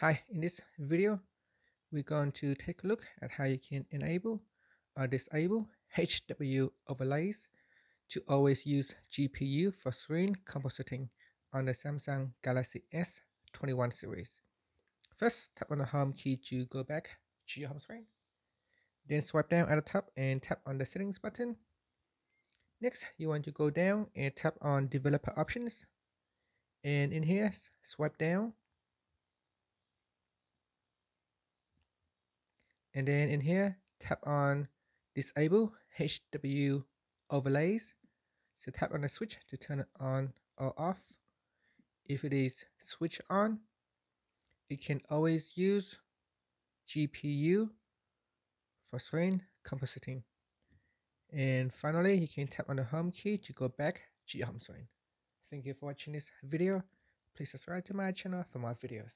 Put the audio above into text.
Hi, in this video, we're going to take a look at how you can enable or disable HW overlays to always use GPU for screen compositing on the Samsung Galaxy S21 series. First, tap on the home key to go back to your home screen. Then swipe down at the top and tap on the settings button. Next, you want to go down and tap on developer options. And in here, swipe down and then in here tap on disable HW overlays. So tap on the switch to turn it on or off. If it is switch on you can always use GPU for screen compositing. And finally you can tap on the home key to go back to your home screen. Thank you for watching this video. Please subscribe to my channel for more videos